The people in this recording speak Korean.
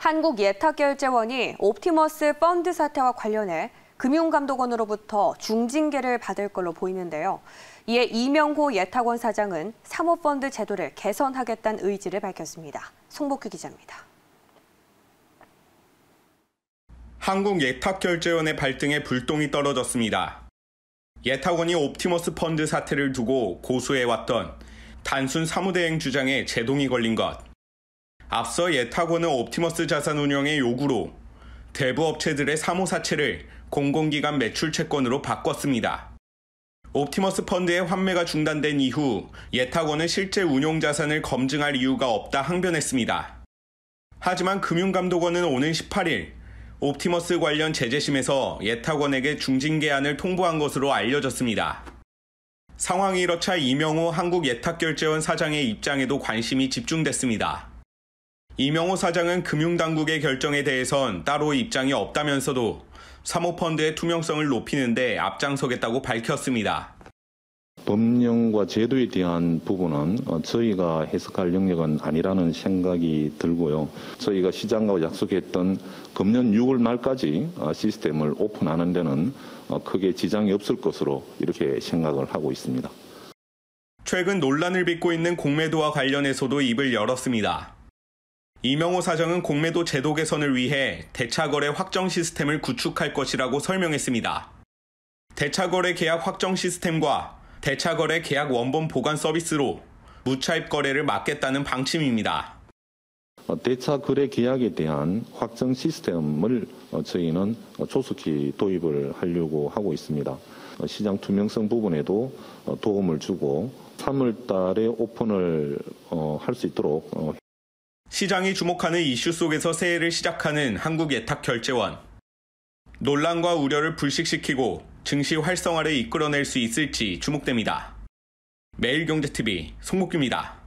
한국예탁결제원이 옵티머스 펀드 사태와 관련해 금융감독원으로부터 중징계를 받을 걸로 보이는데요. 이에 이명호 예탁원 사장은 사모펀드 제도를 개선하겠다는 의지를 밝혔습니다. 송복규 기자입니다. 한국예탁결제원의 발등에 불똥이 떨어졌습니다. 예탁원이 옵티머스 펀드 사태를 두고 고수해왔던 단순 사무대행 주장에 제동이 걸린 것. 앞서 예탁원은 옵티머스 자산운용의 요구로 대부 업체들의 사모사채를 공공기관 매출 채권으로 바꿨습니다. 옵티머스 펀드의 환매가 중단된 이후 예탁원은 실제 운용 자산을 검증할 이유가 없다 항변했습니다. 하지만 금융감독원은 오는 18일 옵티머스 관련 제재심에서 예탁원에게 중징계안을 통보한 것으로 알려졌습니다. 상황이 이렇자 이명호 한국예탁결제원 사장의 입장에도 관심이 집중됐습니다. 이명호 사장은 금융당국의 결정에 대해선 따로 입장이 없다면서도 사모펀드의 투명성을 높이는데 앞장서겠다고 밝혔습니다. 법령과 제도에 대한 부분은 어, 저희가 해석할 영역은 아니라는 생각이 들고요. 저희가 시장과 약속했던 금년 6월 말까지 어, 시스템을 오픈하는 데는 어, 크게 지장이 없을 것으로 이렇게 생각을 하고 있습니다. 최근 논란을 빚고 있는 공매도와 관련해서도 입을 열었습니다. 이명호 사장은 공매도 제도 개선을 위해 대차거래 확정 시스템을 구축할 것이라고 설명했습니다. 대차거래 계약 확정 시스템과 대차거래 계약 원본 보관 서비스로 무차입 거래를 막겠다는 방침입니다. 어, 대차 거래 계약에 대한 확정 시스템을 어, 저희는 조속히 도입을 하려고 하고 있습니다. 어, 시장 투명성 부분에도 도움을 주고 3월 달에 오픈을 할 수 있도록 시장이 주목하는 이슈 속에서 새해를 시작하는 한국 예탁 결제원. 논란과 우려를 불식시키고 증시 활성화를 이끌어낼 수 있을지 주목됩니다. 매일경제TV 송목규입니다.